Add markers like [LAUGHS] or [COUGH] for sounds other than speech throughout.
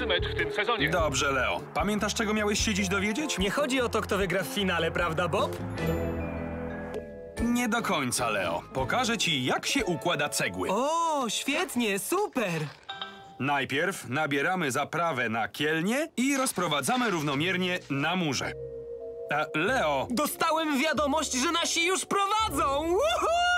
najważniejszy mecz w tym sezonie. Dobrze, Leo. Pamiętasz, czego miałeś się dziś dowiedzieć? Nie chodzi o to, kto wygra w finale, prawda, Bob? Nie do końca, Leo. Pokażę ci, jak się układa cegły. O, świetnie, super! Najpierw nabieramy zaprawę na kielnie i rozprowadzamy równomiernie na murze. A, Leo, Dostałem wiadomość, że nasi już prowadzą! Woohoo!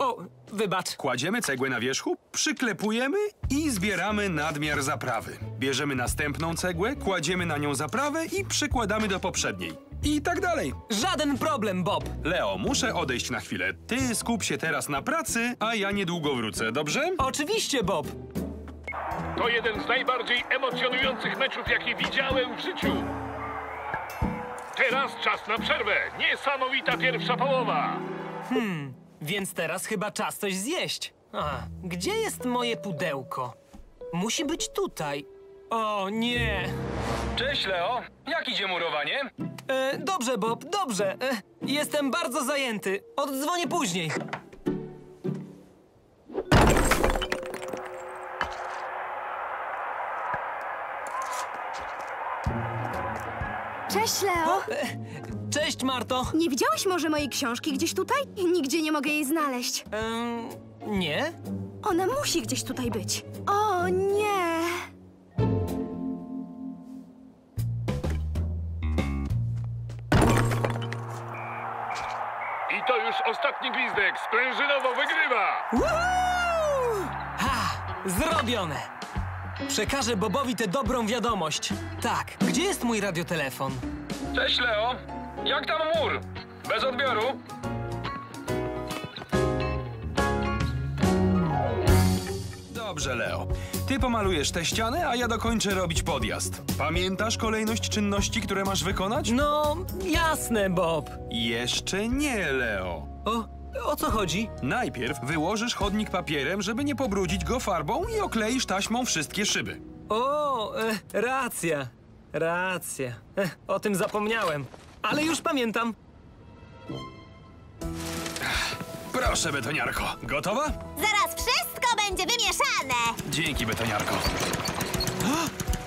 O, wybacz. kładziemy cegłę na wierzchu, przyklepujemy i zbieramy nadmiar zaprawy. Bierzemy następną cegłę, kładziemy na nią zaprawę i przykładamy do poprzedniej. I tak dalej. Żaden problem, Bob. Leo, muszę odejść na chwilę. Ty skup się teraz na pracy, a ja niedługo wrócę, dobrze? Oczywiście, Bob. To jeden z najbardziej emocjonujących meczów, jakie widziałem w życiu. Teraz czas na przerwę. Niesamowita pierwsza połowa. Więc teraz chyba czas coś zjeść. A, gdzie jest moje pudełko? Musi być tutaj. O nie! Cześć, Leo. Jak idzie murowanie? E, dobrze, Bob, dobrze. E, jestem bardzo zajęty. Oddzwonię później. Cześć, Leo. Cześć, Marto. Nie widziałeś może mojej książki gdzieś tutaj? Nigdzie nie mogę jej znaleźć. Em, nie? Ona musi gdzieś tutaj być. O nie! I to już ostatni gwizdek. Sprężynowo wygrywa. Woohoo! Ha! Zrobione! Przekażę Bobowi tę dobrą wiadomość. Tak, gdzie jest mój radiotelefon? Cześć, Leo. Jak tam mur? Bez odbioru? Dobrze, Leo. Ty pomalujesz tę ścianę, a ja dokończę robić podjazd. Pamiętasz kolejność czynności, które masz wykonać? No, jasne, Bob. Jeszcze nie, Leo. O, o co chodzi? Najpierw wyłożysz chodnik papierem, żeby nie pobrudzić go farbą i okleisz taśmą wszystkie szyby. O, e, racja, racja. E, o tym zapomniałem. Ale już pamiętam. Proszę, betoniarko. Gotowa? Zaraz wszystko będzie wymieszane! Dzięki, betoniarko.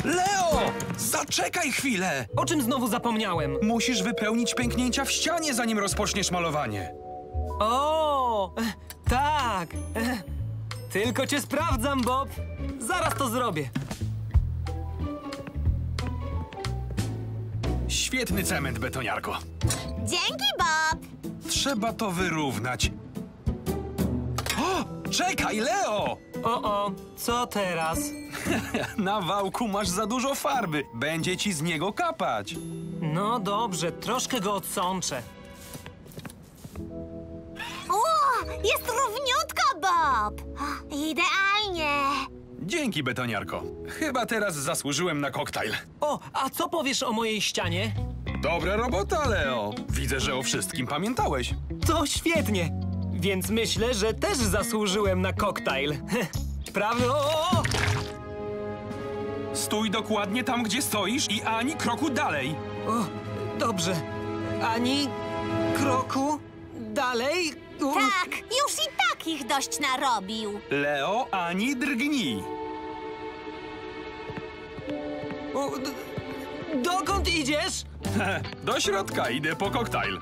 Leo! Zaczekaj chwilę! O czym znowu zapomniałem? Musisz wypełnić pęknięcia w ścianie, zanim rozpoczniesz malowanie. O, tak. Tylko cię sprawdzam, Bob. Zaraz to zrobię. Świetny cement, betoniarko. Dzięki, Bob! Trzeba to wyrównać. O! Czekaj, Leo! O, o, co teraz? [LAUGHS] Na wałku masz za dużo farby. Będzie ci z niego kapać. No dobrze, troszkę go odsączę. O, jest równiutko, Bob! Idealnie! Dzięki, betoniarko. Chyba teraz zasłużyłem na koktajl. O, a co powiesz o mojej ścianie? Dobra robota, Leo. Widzę, że o wszystkim pamiętałeś. To świetnie. Więc myślę, że też zasłużyłem na koktajl. Prawda? O, o, o! Stój dokładnie tam, gdzie stoisz i ani kroku dalej. o, dobrze. Ani kroku dalej. U, Tak, już i tak ich dość narobił. Leo, ani drgnij. d- dokąd idziesz? [LAUGHS] Do środka idę po koktajl.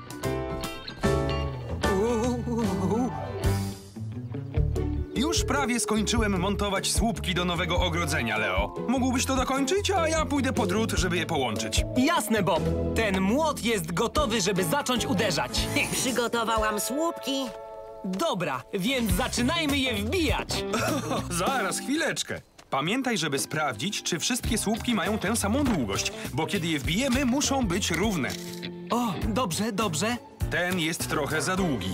Już prawie skończyłem montować słupki do nowego ogrodzenia, Leo. Mógłbyś to dokończyć, a ja pójdę po drut, żeby je połączyć. Jasne, Bob. Ten młot jest gotowy, żeby zacząć uderzać. [LAUGHS] Przygotowałam słupki. Dobra, więc zaczynajmy je wbijać. [LAUGHS] Zaraz, chwileczkę. Pamiętaj, żeby sprawdzić, czy wszystkie słupki mają tę samą długość, bo kiedy je wbijemy, muszą być równe. O, dobrze, dobrze. Ten jest trochę za długi.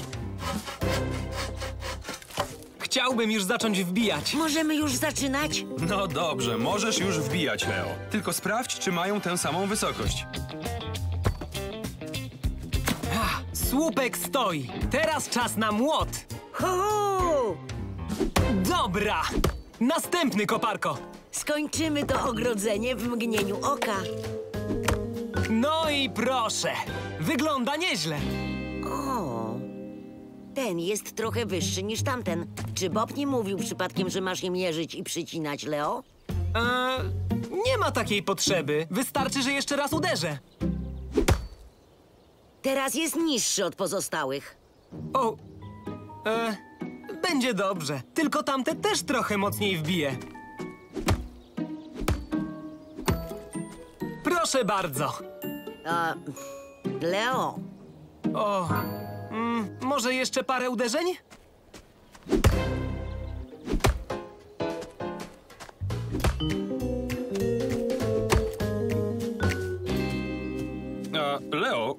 Chciałbym już zacząć wbijać. Możemy już zaczynać? No dobrze, możesz już wbijać, Leo. Tylko sprawdź, czy mają tę samą wysokość. Słupek stoi. Teraz czas na młot. Hu! Dobra. Następny koparko. Skończymy to ogrodzenie w mgnieniu oka. No i proszę. Wygląda nieźle. O, ten jest trochę wyższy niż tamten. Czy Bob nie mówił przypadkiem, że masz je mierzyć i przycinać, Leo? Eee, nie ma takiej potrzeby. Wystarczy, że jeszcze raz uderzę. Teraz jest niższy od pozostałych. O, e, będzie dobrze. Tylko tamte też trochę mocniej wbije. Proszę bardzo. A, Leo, O, mm, może jeszcze parę uderzeń?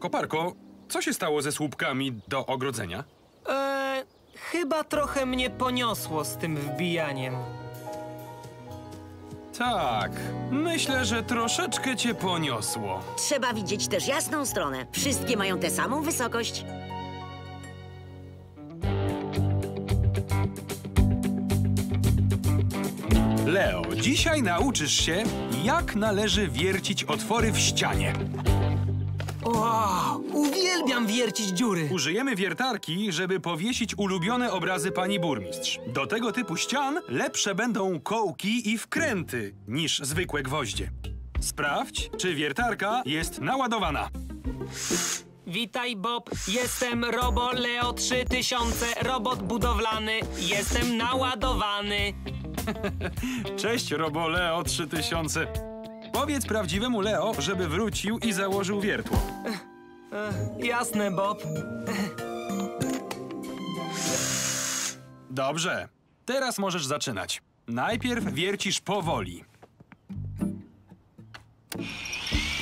Koparko, co się stało ze słupkami do ogrodzenia? E, chyba trochę mnie poniosło z tym wbijaniem. Tak, myślę, że troszeczkę cię poniosło. trzeba widzieć też jasną stronę. Wszystkie mają tę samą wysokość. Leo, dzisiaj nauczysz się, jak należy wiercić otwory w ścianie. Wow, uwielbiam wiercić dziury. Użyjemy wiertarki, żeby powiesić ulubione obrazy pani burmistrz. Do tego typu ścian lepsze będą kołki i wkręty niż zwykłe gwoździe. Sprawdź, czy wiertarka jest naładowana. Witaj, Bob. Jestem Robo Leo 3000, robot budowlany. Jestem naładowany. [LAUGHS] Cześć, Robo Leo 3000. Powiedz prawdziwemu Leo, żeby wrócił i założył wiertło. Jasne, Bob. Dobrze, teraz możesz zaczynać. Najpierw wiercisz powoli.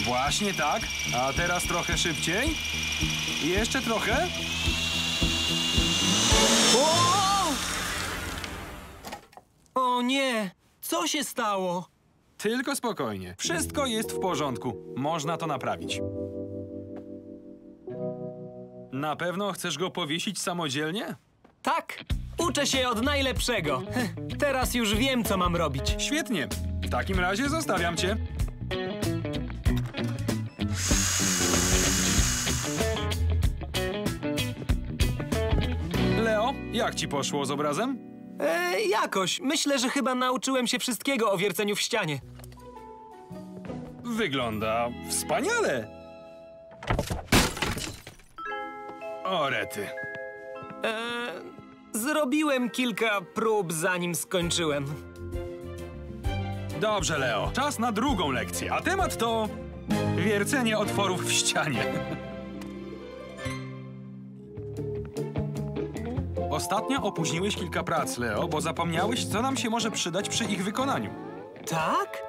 Właśnie tak, a teraz trochę szybciej. I jeszcze trochę. O nie, co się stało? Tylko spokojnie. Wszystko jest w porządku. Można to naprawić. Na pewno chcesz go powiesić samodzielnie? Tak, uczę się od najlepszego. [LAUGHS] Teraz już wiem, co mam robić. Świetnie. W takim razie zostawiam cię. Leo, jak ci poszło z obrazem? E, jakoś. Myślę, że chyba nauczyłem się wszystkiego o wierceniu w ścianie. Wygląda wspaniale. O rety. E, zrobiłem kilka prób, zanim skończyłem. Dobrze, Leo. Czas na drugą lekcję. A temat to wiercenie otworów w ścianie. Ostatnio opóźniłeś kilka prac, Leo, bo zapomniałeś, co nam się może przydać przy ich wykonaniu. Tak?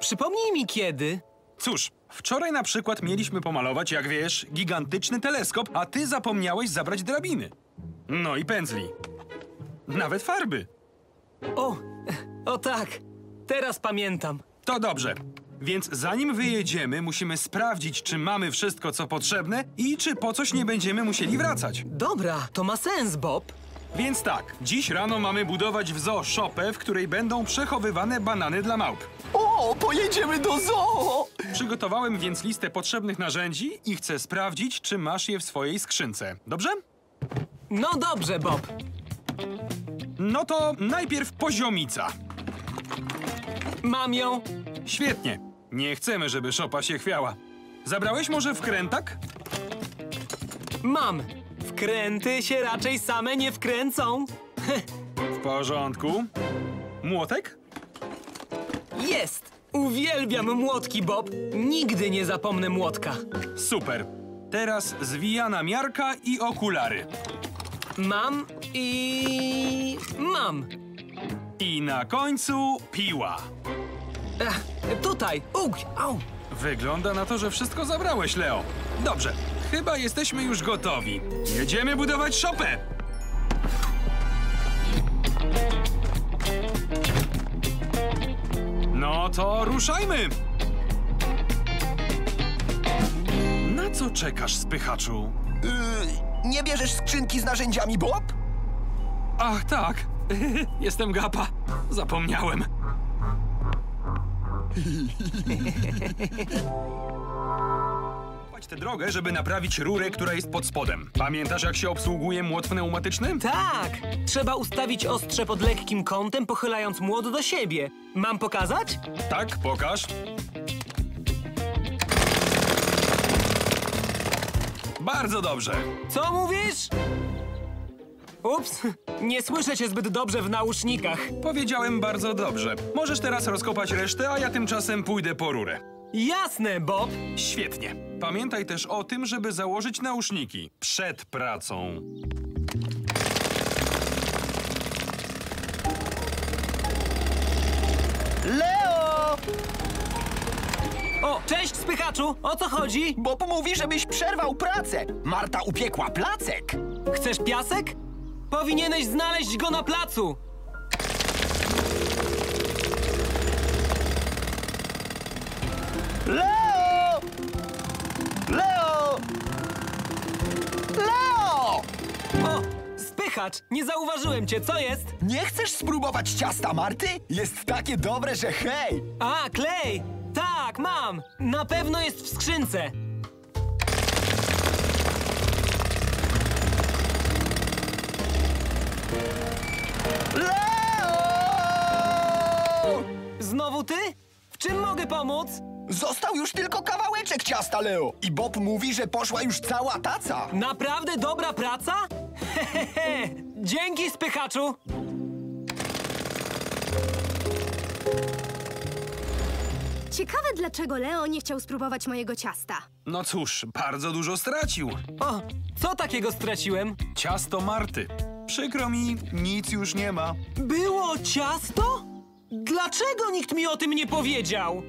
Przypomnij mi kiedy. Cóż, wczoraj na przykład mieliśmy pomalować, jak wiesz, gigantyczny teleskop, a ty zapomniałeś zabrać drabiny. No i pędzli. Nawet farby. O, o tak. Teraz pamiętam. To dobrze. Więc zanim wyjedziemy, musimy sprawdzić, czy mamy wszystko, co potrzebne i czy po coś nie będziemy musieli wracać. Dobra, to ma sens, Bob. Więc tak, dziś rano mamy budować w zoo szopę, w której będą przechowywane banany dla małp. O, pojedziemy do zoo! Przygotowałem więc listę potrzebnych narzędzi i chcę sprawdzić, czy masz je w swojej skrzynce. Dobrze? No dobrze, Bob. No to najpierw poziomica. Mam ją. Świetnie. Nie chcemy, żeby szopa się chwiała. Zabrałeś może wkrętak? Mam. Wkręty się raczej same nie wkręcą. W porządku. Młotek? Jest. Uwielbiam młotki, Bob. Nigdy nie zapomnę młotka. Super. Teraz zwijana miarka i okulary. Mam i... mam. I na końcu piła. Ech, tutaj. Ugh, au. Wygląda na to, że wszystko zabrałeś, Leo. Dobrze, chyba jesteśmy już gotowi. Jedziemy budować szopę! No to ruszajmy! Na co czekasz, spychaczu? Yy, nie bierzesz skrzynki z narzędziami, Bob? Ach, tak. [LAUGHS] Jestem gapa. Zapomniałem. [LAUGHS] Zobacz tę drogę, żeby naprawić rurę, która jest pod spodem. Pamiętasz, jak się obsługuje młot pneumatyczny? Tak! Trzeba ustawić ostrze pod lekkim kątem, pochylając młot do siebie. Mam pokazać? Tak, pokaż. Bardzo dobrze. Co mówisz? Ups, nie słyszę cię zbyt dobrze w nausznikach. Powiedziałem bardzo dobrze. Możesz teraz rozkopać resztę, a ja tymczasem pójdę po rurę. Jasne, Bob. Świetnie. Pamiętaj też o tym, żeby założyć nauszniki przed pracą. Leo! O, cześć, spychaczu! O co chodzi? Bob mówi, żebyś przerwał pracę. Marta upiekła placek. Chcesz piasek? Powinieneś znaleźć go na placu. Leo! Spychacz! Nie zauważyłem cię, co jest? Nie chcesz spróbować ciasta Marty? Jest takie dobre, że hej! A, klej! Tak, mam! Na pewno jest w skrzynce. Leo! Znowu ty? W czym mogę pomóc? Został już tylko kawałeczek ciasta, Leo. I Bob mówi, że poszła już cała taca. Naprawdę dobra praca? Hehehe! Dzięki, spychaczu! Ciekawe, dlaczego Leo nie chciał spróbować mojego ciasta. No cóż, bardzo dużo stracił. O, co takiego straciłem? Ciasto Marty. Przykro mi, nic już nie ma. Było ciasto? Dlaczego nikt mi o tym nie powiedział?